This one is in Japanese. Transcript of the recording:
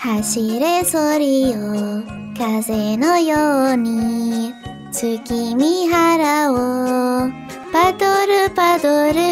走れソリよ風のように。月見原をパドルパドル